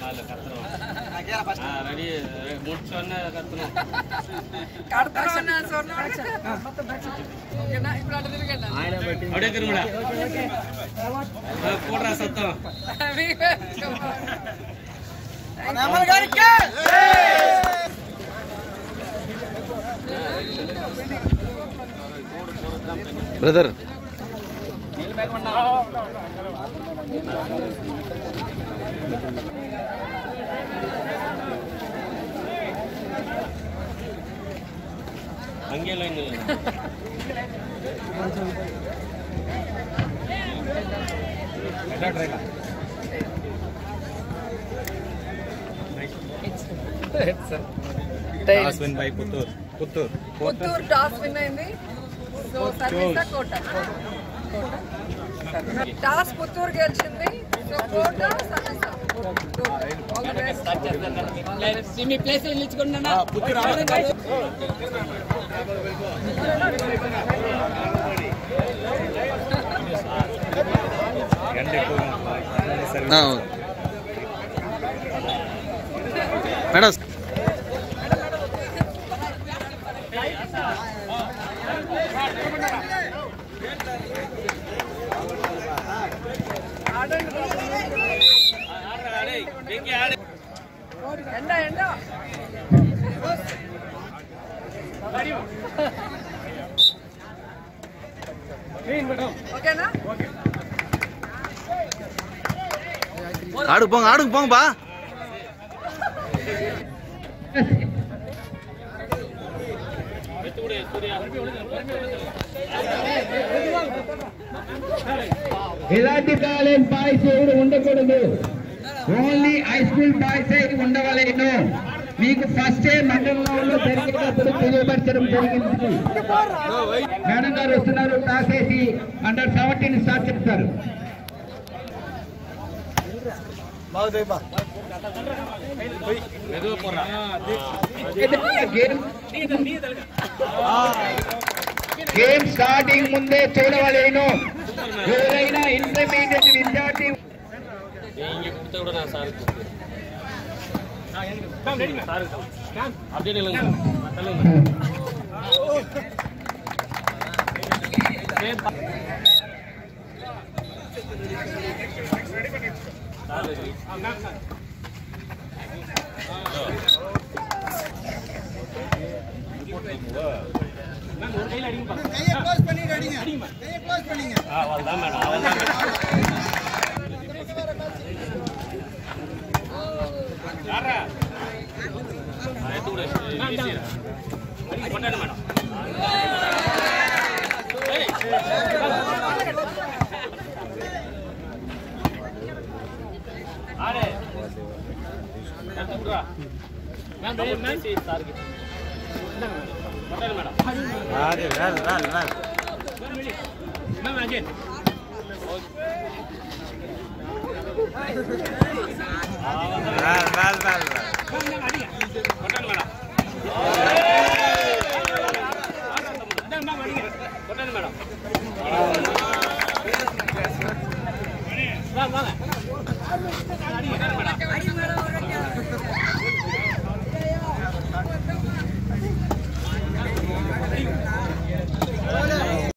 மேல கத்துறோம். ரெடி முடிச்சோன்னே கத்துறோம். அப்படியே திரும்படா போடுறா சத்தம். பிரதர் ಹಂಗೆ ಲೈನ್ ಇಲ್ಲ అశ్విన్ భాయ్ పుత్తూర్ పుత్తూర్ పుత్తూరు టాస్ విన్ అయింది సో సర్వీసా కోట టాస్ పుత్తూరు గెలిచింది so Kota సర్వీసా all the best me place వెళ్ళించుకుంటున్నా ಹೌದು ಮೇಡಮ್ ಎಂಡ ಎಂಡ ఓకేనా ஆடுங்க போங்க ஆடுங்க போங்கப்பா ఎలాంటి టాలెంట్ బాయ్స్ ఎవరు ఉండకూడదు ఓన్లీ హై స్కూల్ బాయ్స్ ఉండవలేను మీకు ఫస్ట్ డే మండలంలో అసలు తెలియపరచడం జరిగింది మేడం గారు వస్తున్నారు టాస్ వేసి అండర్ సెవెంటీన్ స్టార్ట్ చెప్తారు గేమ్ స్టార్టింగ్ ముందే చూడవలేను ఎవరైనా సార్ கொடுத்த கூட நான் சாருக்கு சாருக்கு அப்படியே நில்லுங்க தள்ளுங்க அவள்தான் மேடம் அவள்தான் யாரா எடுத்து விடு ஈஸியா கொண்டாடு மேடம் ஏய் Vale, vale, vale.